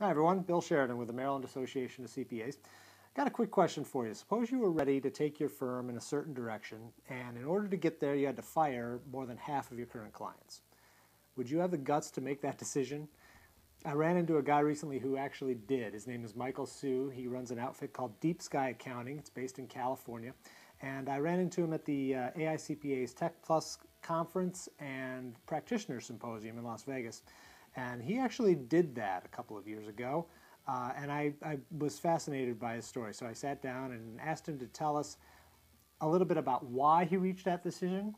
Hi, everyone. Bill Sheridan with the Maryland Association of CPAs. Got a quick question for you. Suppose you were ready to take your firm in a certain direction, and in order to get there, you had to fire more than half of your current clients. Would you have the guts to make that decision? I ran into a guy recently who actually did. His name is Michael Hsu. He runs an outfit called DeepSky Accounting. It's based in California. And I ran into him at the uh, AICPA's Tech Plus conference and practitioner symposium in Las Vegas. And he actually did that a couple of years ago. Uh, and I, I, was fascinated by his story. So I sat down and asked him to tell us a little bit about why he reached that decision,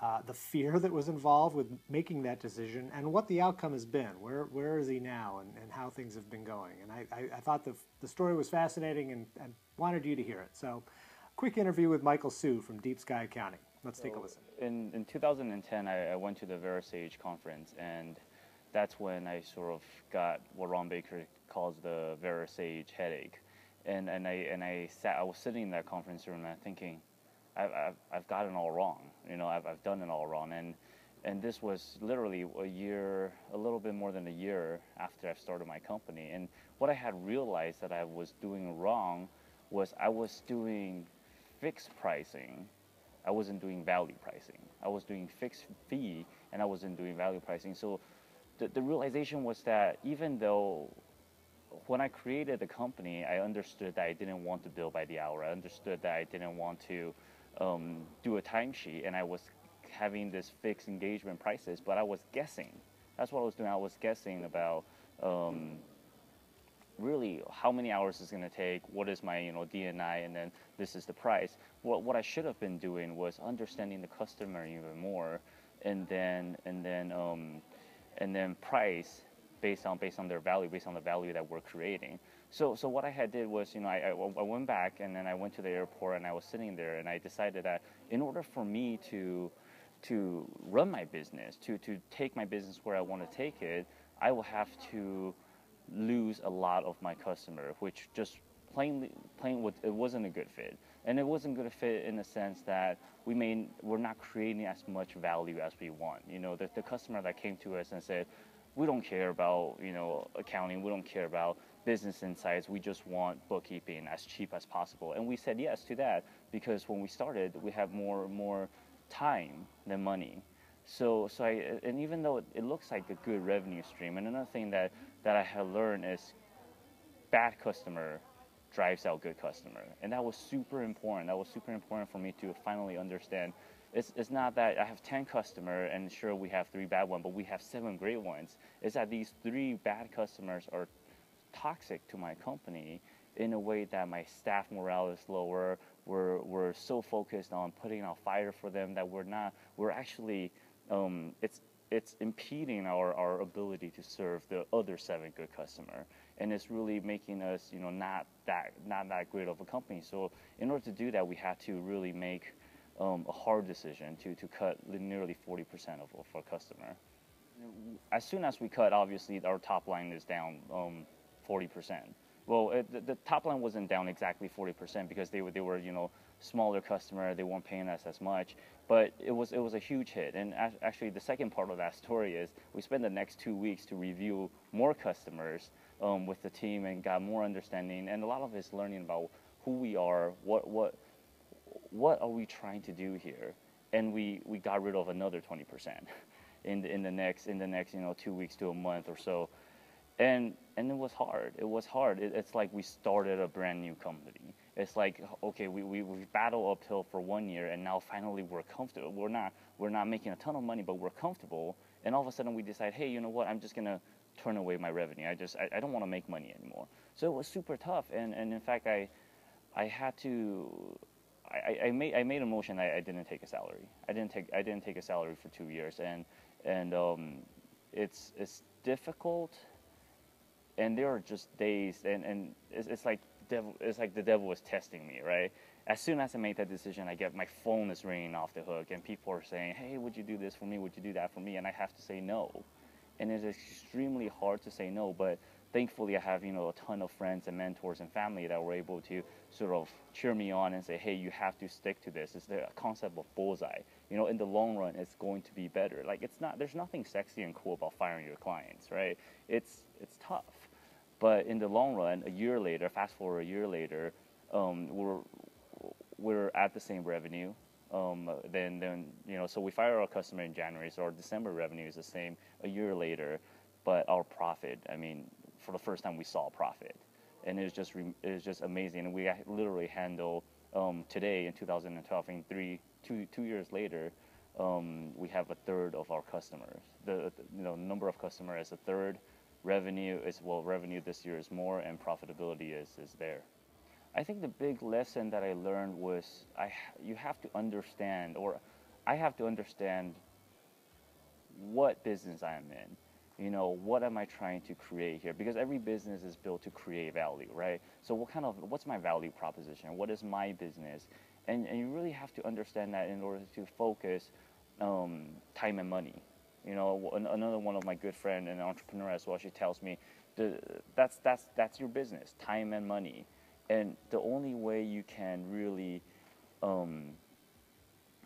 uh, the fear that was involved with making that decision, and what the outcome has been. Where, where is he now and, and how things have been going? And I, I, I thought the, the story was fascinating and, and, wanted you to hear it. So, quick interview with Michael Hsu from DeepSky Accounting. Let's so take a listen. In, in 2010, I, I went to the VeraSage conference and that's when I sort of got what Ron Baker calls the VeraSage headache. And, and, I, and I, sat, I was sitting in that conference room and I'm thinking, I've, I've, I've gotten all wrong. You know, I've, I've done it all wrong. And, and this was literally a year, a little bit more than a year after I started my company. And what I had realized that I was doing wrong was I was doing fixed pricing. I wasn't doing value pricing. I was doing fixed fee and I wasn't doing value pricing. So the, the realization was that even though when I created the company, I understood that I didn't want to bill by the hour. I understood that I didn't want to um, do a timesheet, and I was having this fixed engagement prices, but I was guessing. That's what I was doing. I was guessing about um, really how many hours is going to take, what is my you know DNI, and then this is the price. What what I should have been doing was understanding the customer even more, and then and then um, and then price based on based on their value, based on the value that we're creating. So so what I had did was, you know, I, I went back and then I went to the airport and I was sitting there and I decided that in order for me to to run my business, to to take my business where I want to take it, I will have to lose a lot of my customer, which just plainly plain it wasn't a good fit and it wasn't going to fit in the sense that we may we're not creating as much value as we want. You know the, the customer that came to us and said we don't care about you know accounting. We don't care about business insights. We just want bookkeeping as cheap as possible. And we said yes to that because when we started we have more more time than money. So so I and even though it, looks like a good revenue stream and another thing that that I have learned is bad customer drives out good customer. And that was super important. That was super important for me to finally understand. It's, it's not that I have 10 customer and sure we have three bad ones, but we have seven great ones. It's that these three bad customers are toxic to my company in a way that my staff morale is lower. We're, we're so focused on putting out fire for them that we're not, we're actually, um, it's, it's impeding our, our ability to serve the other seven good customer and it's really making us you know not that not that great of a company. So in order to do that we had to really make um, a hard decision to, to cut nearly 40% of, of our customer. As soon as we cut obviously our top line is down um, 40% well it, the, the top line wasn't down exactly 40% because they were they were you know smaller customer they weren't paying us as much but it was it was a huge hit. And actually, the second part of that story is we spent the next two weeks to review more customers um, with the team and got more understanding. And a lot of it's learning about who we are, what what what are we trying to do here, and we we got rid of another 20% in the, in the next in the next you know two weeks to a month or so. And and it was hard. It was hard. It, it's like we started a brand new company it's like okay we, we, we battle uphill for one year and now finally we're comfortable we're not we're not making a ton of money but we're comfortable and all of a sudden we decide hey you know what i'm just going to turn away my revenue i just i, I don't want to make money anymore so it was super tough and, and in fact i i had to I, I made I made a motion. I, I didn't take a salary. I didn't take I didn't take a salary for two years, and and um, it's it's difficult. And there are just days, and and it's, it's like devil, it's like the devil was testing me, right? As soon as I made that decision, I get my phone is ringing off the hook, and people are saying, "Hey, would you do this for me? Would you do that for me?" And I have to say no, and it's extremely hard to say no. But thankfully, I have you know a ton of friends and mentors and family that were able to sort of cheer me on and say, "Hey, you have to stick to this." It's the concept of bullseye. You know, in the long run, it's going to be better. Like it's not. There's nothing sexy and cool about firing your clients, right? It's it's tough But in the long run, a year later, fast forward a year later, um, we're we're at the same revenue. Um, then then you know, so we fire our customer in January, so our December revenue is the same a year later, but our profit, I mean, for the first time we saw profit, and it's just re- it's just amazing. And we literally handle um, today in 2012, in three two two years later, um, we have a third of our customers. The, the you know number of customers is a third. Revenue is well, revenue this year is more, and profitability is is there. I think the big lesson that I learned was I you have to understand, or I have to understand what business I am in. You know, what am I trying to create here? Because every business is built to create value, right? So what kind of what's my value proposition? What is my business? And and you really have to understand that in order to focus um, time and money. You know, another one of my good friend and entrepreneur as well. She tells me, that's that's that's your business, time and money, and the only way you can really um,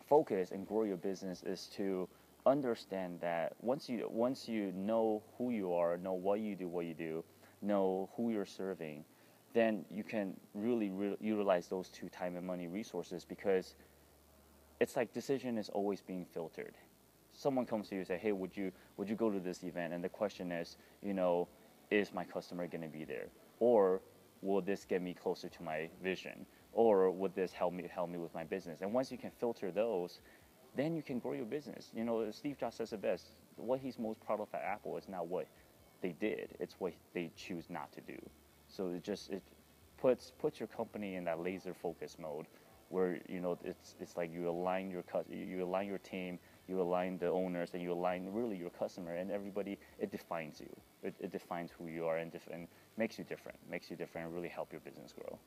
focus and grow your business is to understand that once you once you know who you are, know what you do, what you do, know who you're serving, then you can really re- utilize those two time and money resources because it's like decision is always being filtered. Someone comes to you and say, "Hey, would you would you go to this event?" And the question is, you know, is my customer going to be there, or will this get me closer to my vision, or would this help me help me with my business? And once you can filter those, then you can grow your business. You know, Steve Jobs says it best. What he's most proud of at Apple is not what they did; it's what they choose not to do. So it just it puts puts your company in that laser focus mode, where you know it's it's like you align your you align your team, you align the owners, and you align really your customer and everybody. It defines you. It, it defines who you are and, def- and makes you different. Makes you different and really help your business grow.